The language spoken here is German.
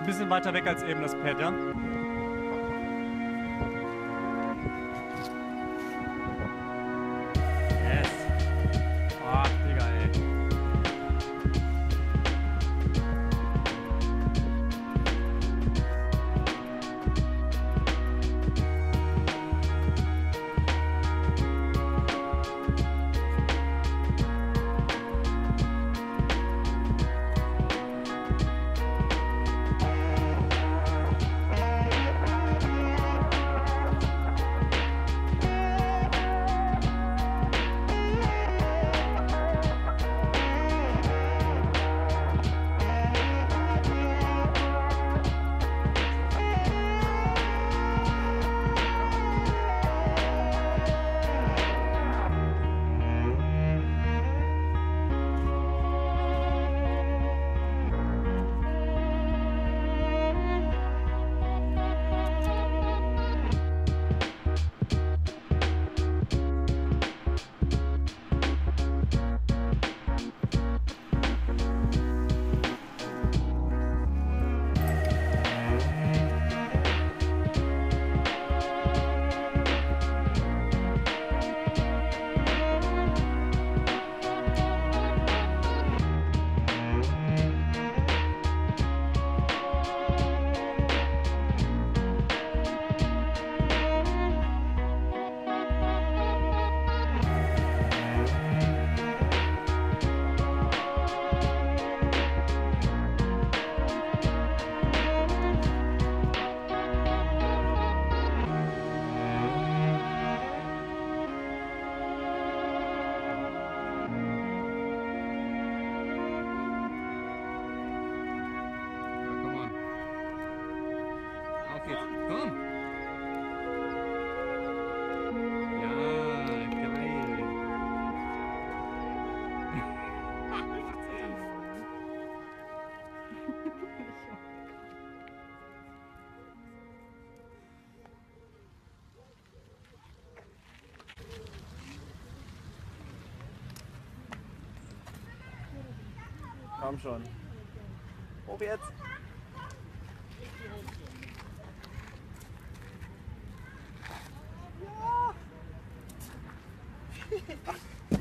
ein bisschen weiter weg als eben das Pad, ja? Komm schon. Hoch jetzt. Ja.